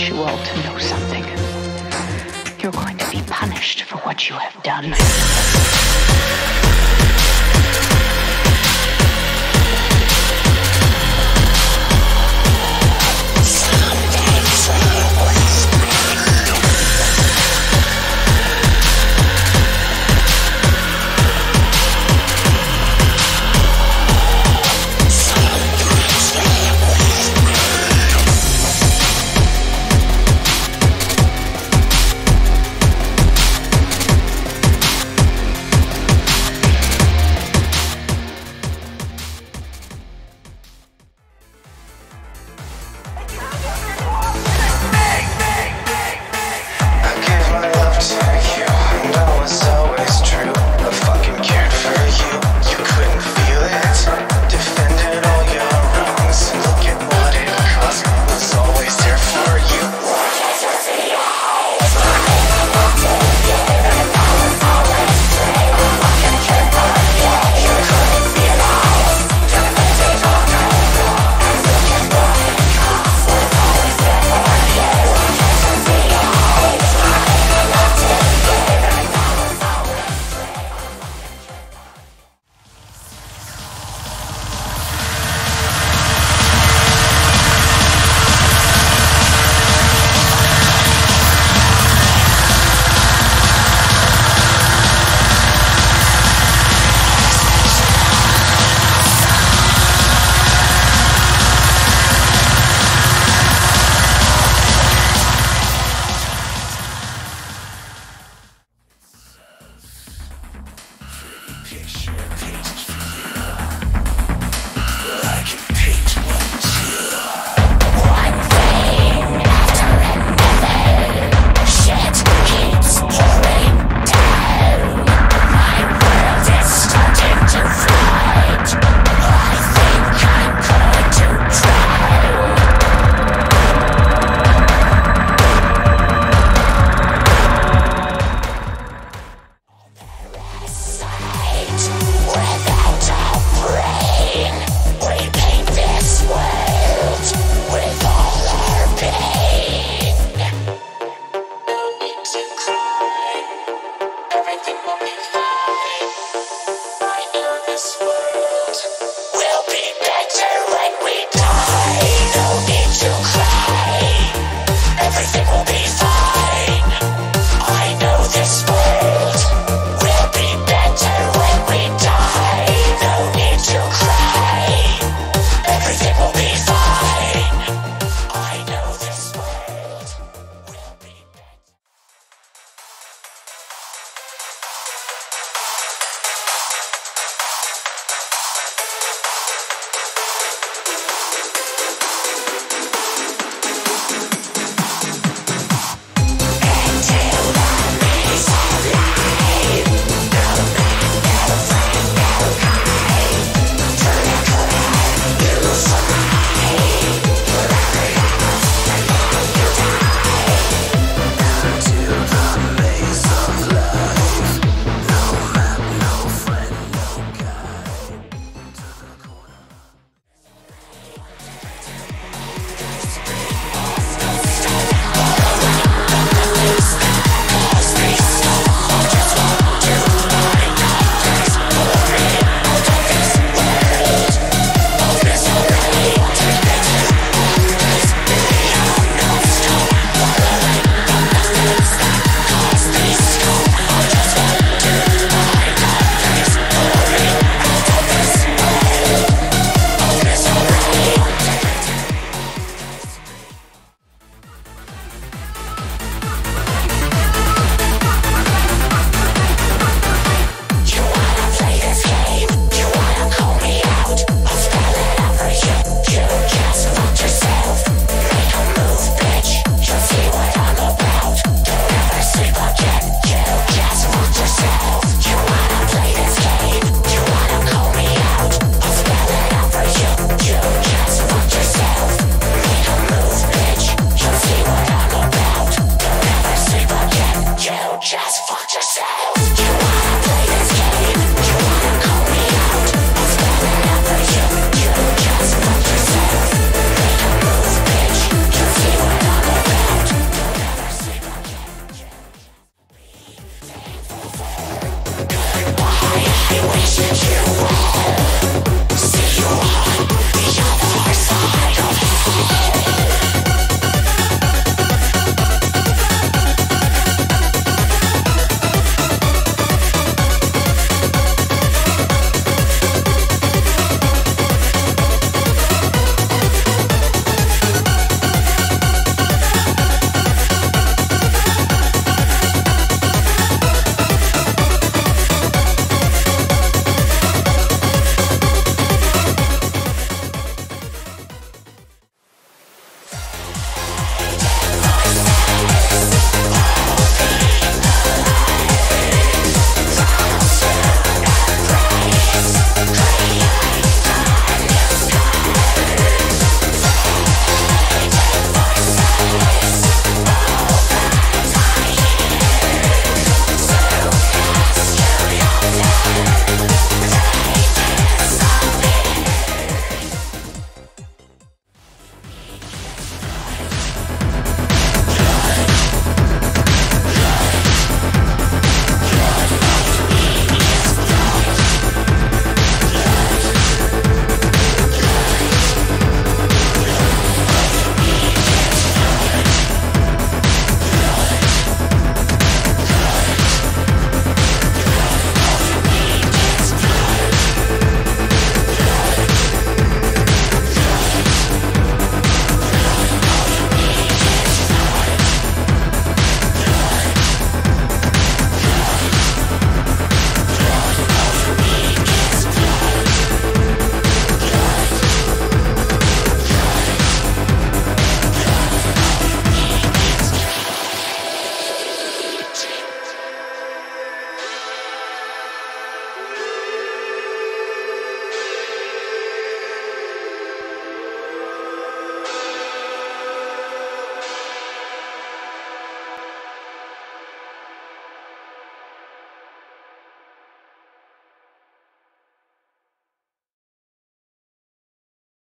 want you all to know something. You're going to be punished for what you have done. you are.